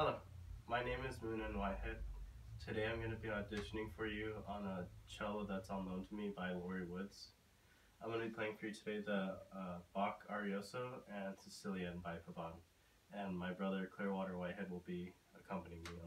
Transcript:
Hello, my name is Moon Man Whitehead. Today I'm going to be auditioning for you on a cello that's on loan to me by Lori Woods. I'm going to be playing for you today the uh, Bach Arioso and Sicilian by Pavon. And my brother Clearwater Whitehead will be accompanying me